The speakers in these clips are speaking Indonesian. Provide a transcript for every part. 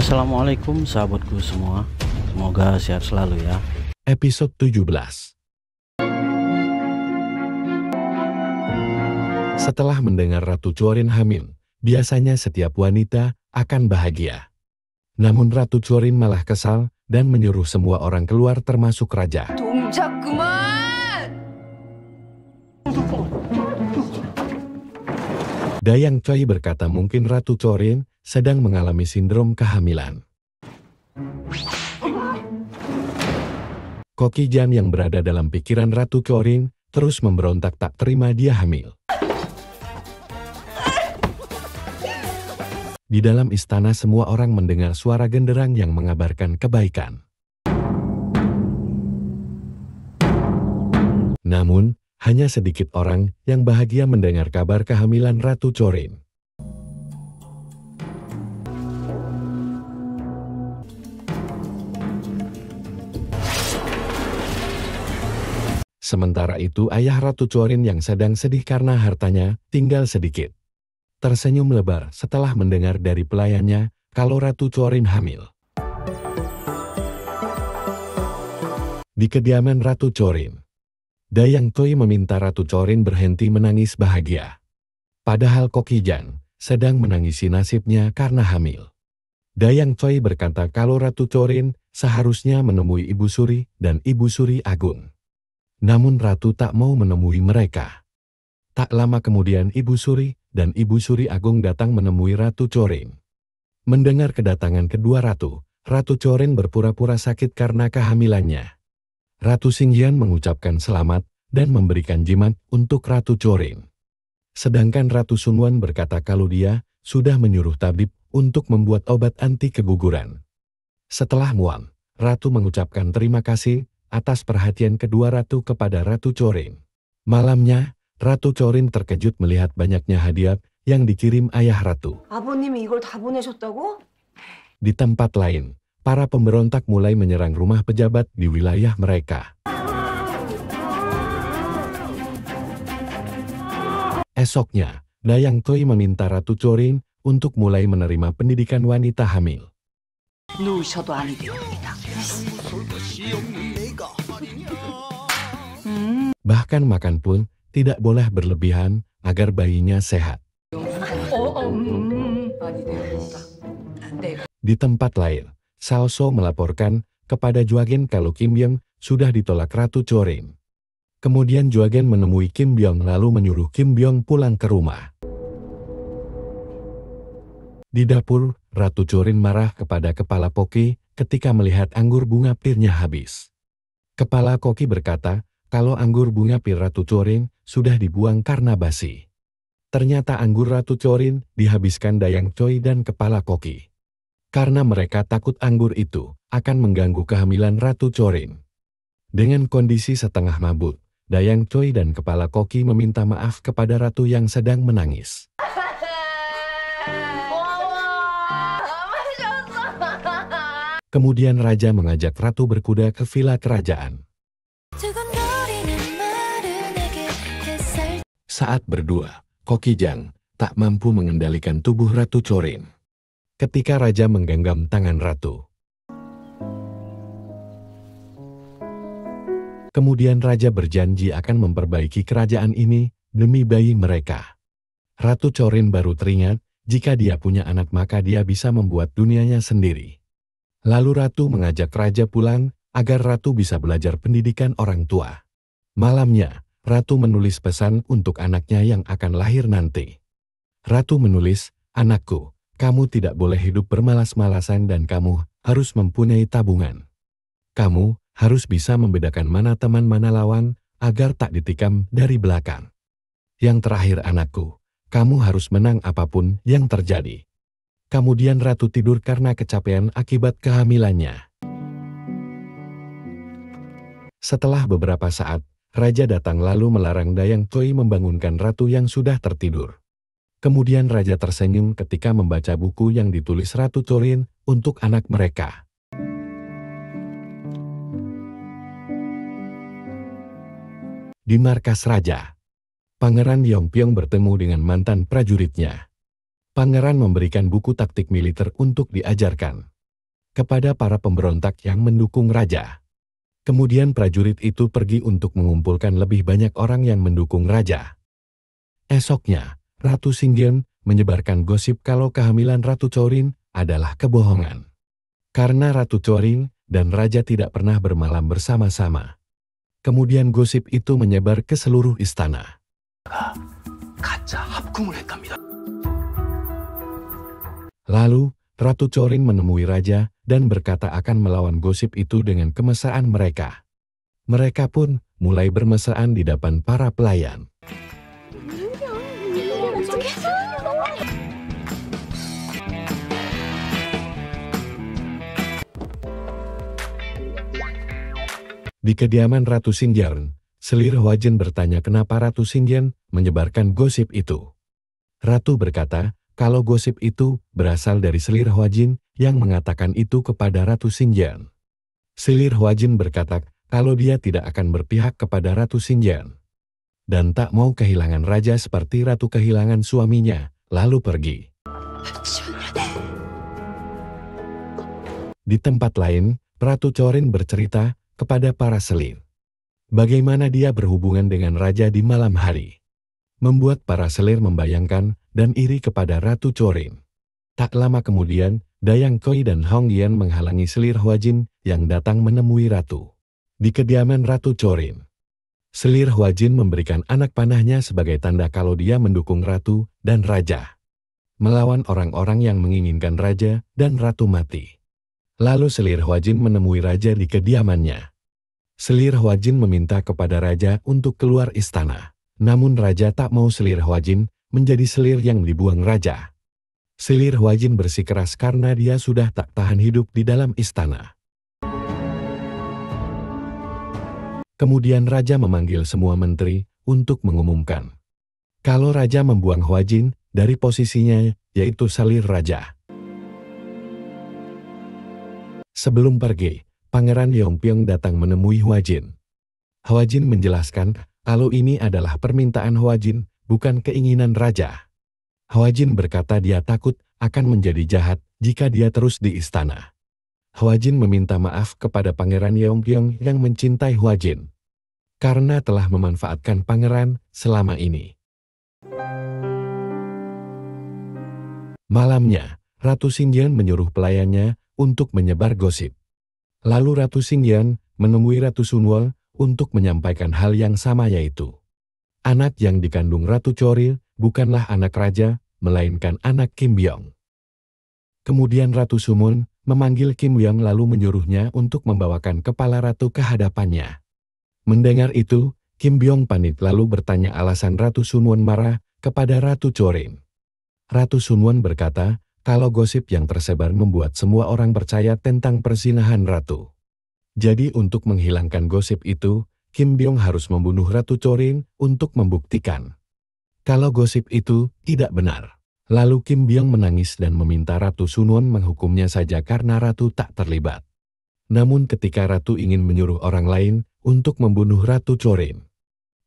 Assalamualaikum sahabatku semua Semoga sehat selalu ya Episode 17 Setelah mendengar Ratu Chorin hamil, biasanya setiap wanita akan bahagia. Namun Ratu Chorin malah kesal dan menyuruh semua orang keluar termasuk raja. Dayang Choi berkata mungkin Ratu Chorin sedang mengalami sindrom kehamilan. Koki Jan yang berada dalam pikiran Ratu Chorin terus memberontak tak terima dia hamil. Di dalam istana semua orang mendengar suara genderang yang mengabarkan kebaikan. Namun, hanya sedikit orang yang bahagia mendengar kabar kehamilan Ratu Chorin. Sementara itu ayah Ratu Chorin yang sedang sedih karena hartanya tinggal sedikit. Tersenyum lebar setelah mendengar dari pelayannya kalau Ratu Chorin hamil. Di kediaman Ratu Chorin, Dayang Choi meminta Ratu Chorin berhenti menangis bahagia. Padahal Kokijan sedang menangisi nasibnya karena hamil. Dayang Choi berkata kalau Ratu Chorin seharusnya menemui Ibu Suri dan Ibu Suri Agung. Namun Ratu tak mau menemui mereka. Tak lama kemudian Ibu Suri dan Ibu Suri Agung datang menemui Ratu Chorin. Mendengar kedatangan kedua Ratu, Ratu Chorin berpura-pura sakit karena kehamilannya. Ratu Xingyan mengucapkan selamat dan memberikan jimat untuk Ratu Chorin. Sedangkan Ratu Sunwan berkata kalau dia sudah menyuruh tabib untuk membuat obat anti keguguran. Setelah muam, Ratu mengucapkan terima kasih atas perhatian kedua ratu kepada Ratu Corin. Malamnya, Ratu Corin terkejut melihat banyaknya hadiah yang dikirim ayah ratu. Di tempat lain, para pemberontak mulai menyerang rumah pejabat di wilayah mereka. Esoknya, Dayang Toi meminta Ratu Corin untuk mulai menerima pendidikan wanita hamil. Bahkan makan pun tidak boleh berlebihan agar bayinya sehat. Di tempat lain, Salso melaporkan kepada Juagen kalau Kim Byung sudah ditolak Ratu Chorin. Kemudian Juagen menemui Kim Byung lalu menyuruh Kim Byung pulang ke rumah. Di dapur, Ratu Chorin marah kepada kepala Poki ketika melihat anggur bunga pirnya habis. Kepala Koki berkata kalau anggur bunga pir Ratu Chorin sudah dibuang karena basi. Ternyata anggur Ratu Chorin dihabiskan Dayang Choi dan kepala Koki. Karena mereka takut anggur itu akan mengganggu kehamilan Ratu Chorin. Dengan kondisi setengah mabuk, Dayang Choi dan kepala Koki meminta maaf kepada Ratu yang sedang menangis. Kemudian raja mengajak ratu berkuda ke villa kerajaan. Saat berdua, Kokijang tak mampu mengendalikan tubuh Ratu Chorin. Ketika raja menggenggam tangan ratu, Kemudian raja berjanji akan memperbaiki kerajaan ini demi bayi mereka. Ratu Corin baru teringat, jika dia punya anak maka dia bisa membuat dunianya sendiri. Lalu Ratu mengajak Raja pulang, agar Ratu bisa belajar pendidikan orang tua. Malamnya, Ratu menulis pesan untuk anaknya yang akan lahir nanti. Ratu menulis, Anakku, kamu tidak boleh hidup bermalas-malasan dan kamu harus mempunyai tabungan. Kamu harus bisa membedakan mana teman mana lawan agar tak ditikam dari belakang. Yang terakhir anakku, kamu harus menang apa pun yang terjadi. Kemudian Ratu tidur karena kecapean akibat kehamilannya. Setelah beberapa saat, Raja datang lalu melarang Dayang Choi membangunkan Ratu yang sudah tertidur. Kemudian Raja tersenyum ketika membaca buku yang ditulis Ratu Chorin untuk anak mereka. Di markas Raja, Pangeran Yongpyong bertemu dengan mantan prajuritnya Pangeran memberikan buku taktik militer untuk diajarkan kepada para pemberontak yang mendukung raja. Kemudian prajurit itu pergi untuk mengumpulkan lebih banyak orang yang mendukung raja. Esoknya, Ratu Singgen menyebarkan gosip kalau kehamilan Ratu Chorin adalah kebohongan. Karena Ratu Chorin dan raja tidak pernah bermalam bersama-sama. Kemudian gosip itu menyebar ke seluruh istana. 가짜 합궁을 했답니다. Lalu, Ratu Chorin menemui raja dan berkata akan melawan gosip itu dengan kemesraan mereka. Mereka pun mulai bermesraan di depan para pelayan. Di kediaman Ratu Xinjiang, Selir Huajin bertanya kenapa Ratu Xinjiang menyebarkan gosip itu. Ratu berkata, kalau gosip itu berasal dari Selir Huajin yang mengatakan itu kepada Ratu Xinjiang. Selir Huajin berkata kalau dia tidak akan berpihak kepada Ratu Xinjiang dan tak mau kehilangan raja seperti Ratu kehilangan suaminya, lalu pergi. Di tempat lain, Ratu Chorin bercerita kepada para selir. Bagaimana dia berhubungan dengan raja di malam hari. Membuat para selir membayangkan dan iri kepada Ratu Chorin. Tak lama kemudian, Dayang Koi dan Hong Yan menghalangi selir Huajin yang datang menemui Ratu. Di kediaman Ratu Chorin. Selir Huajin memberikan anak panahnya sebagai tanda kalau dia mendukung Ratu dan Raja. Melawan orang-orang yang menginginkan Raja dan Ratu mati. Lalu Selir Huajin menemui Raja di kediamannya. Selir Huajin meminta kepada Raja untuk keluar istana. Namun Raja tak mau Selir Huajin menjadi selir yang dibuang Raja. Selir Huajin bersikeras karena dia sudah tak tahan hidup di dalam istana. Kemudian Raja memanggil semua menteri untuk mengumumkan. Kalau Raja membuang Huajin dari posisinya, yaitu Salir Raja. Sebelum pergi, Pangeran Yongpyong datang menemui Huajin. Huajin menjelaskan kalau ini adalah permintaan Huajin, bukan keinginan Raja. Huajin berkata dia takut akan menjadi jahat jika dia terus di istana. Huajin meminta maaf kepada Pangeran Yeongpyong yang mencintai Huajin. Karena telah memanfaatkan pangeran selama ini. Malamnya, Ratu Xingyan menyuruh pelayannya untuk menyebar gosip. Lalu Ratu Xingyan menemui Ratu Sunwol untuk menyampaikan hal yang sama yaitu anak yang dikandung Ratu Choril bukanlah anak raja, melainkan anak Kim Byong. Kemudian Ratu Sumun memanggil Kim Byong lalu menyuruhnya untuk membawakan kepala ratu ke hadapannya. Mendengar itu, Kim Byong panik lalu bertanya alasan Ratu Sunwon marah kepada Ratu Chorin. Ratu Sunwon berkata, kalau gosip yang tersebar membuat semua orang percaya tentang persinahan Ratu. Jadi untuk menghilangkan gosip itu, Kim Byong harus membunuh Ratu Chorin untuk membuktikan. Kalau gosip itu tidak benar. Lalu Kim Byong menangis dan meminta Ratu Sunwon menghukumnya saja karena Ratu tak terlibat. Namun ketika Ratu ingin menyuruh orang lain untuk membunuh Ratu Chorin,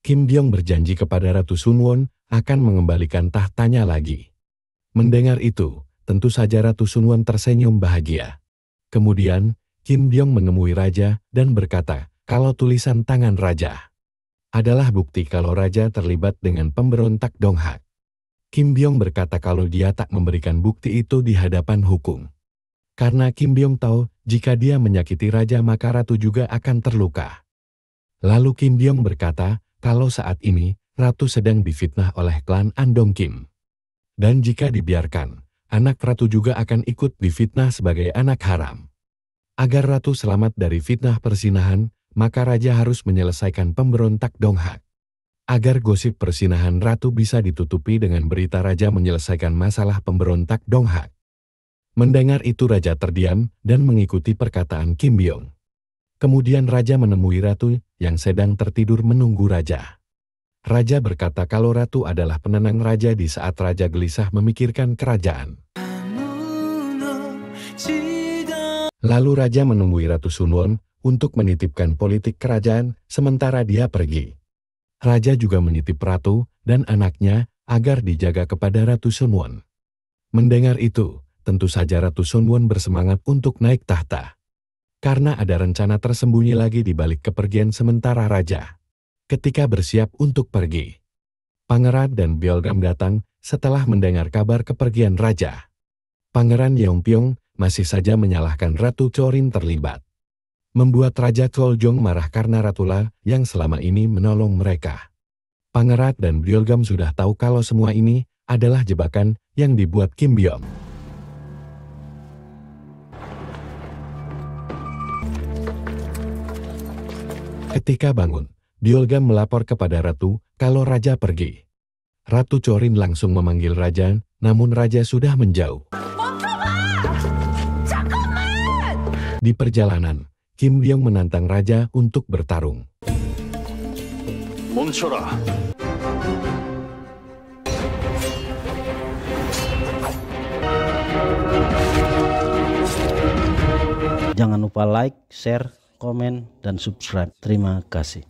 Kim Byong berjanji kepada Ratu Sunwon akan mengembalikan tahtanya lagi. Mendengar itu, tentu saja Ratu Sunwon tersenyum bahagia. Kemudian, Kim Byong menemui Raja dan berkata kalau tulisan tangan Raja adalah bukti kalau Raja terlibat dengan pemberontak Donghak. Kim Byong berkata kalau dia tak memberikan bukti itu di hadapan hukum. Karena Kim Byong tahu jika dia menyakiti Raja maka Ratu juga akan terluka. Lalu Kim Byong berkata kalau saat ini Ratu sedang difitnah oleh klan Andong Kim. Dan jika dibiarkan, anak Ratu juga akan ikut difitnah sebagai anak haram. Agar Ratu selamat dari fitnah persinahan, maka Raja harus menyelesaikan pemberontak Donghak. Agar gosip persinahan Ratu bisa ditutupi dengan berita Raja menyelesaikan masalah pemberontak Donghak. Mendengar itu Raja terdiam dan mengikuti perkataan Kim Byong. Kemudian Raja menemui Ratu yang sedang tertidur menunggu Raja. Raja berkata kalau Ratu adalah penenang Raja di saat Raja gelisah memikirkan kerajaan. Lalu Raja menemui Ratu Sunwon untuk menitipkan politik kerajaan sementara dia pergi. Raja juga menitip Ratu dan anaknya agar dijaga kepada Ratu Sunwon. Mendengar itu, tentu saja Ratu Sunwon bersemangat untuk naik tahta. Karena ada rencana tersembunyi lagi di balik kepergian sementara raja. Ketika bersiap untuk pergi, Pangeran dan Byolgam datang setelah mendengar kabar kepergian raja. Pangeran Yeongpyong masih saja menyalahkan Ratu Chorin terlibat. Membuat Raja Choljong marah karena Ratula yang selama ini menolong mereka. Pangeran dan Byolgam sudah tahu kalau semua ini adalah jebakan yang dibuat Kim Byong. Ketika bangun, Byolgam melapor kepada Ratu kalau Raja pergi. Ratu Chorin langsung memanggil Raja, namun Raja sudah menjauh. Di perjalanan, Kim Byung menantang raja untuk bertarung. Muncullah. Jangan lupa like, share, komen, dan subscribe. Terima kasih.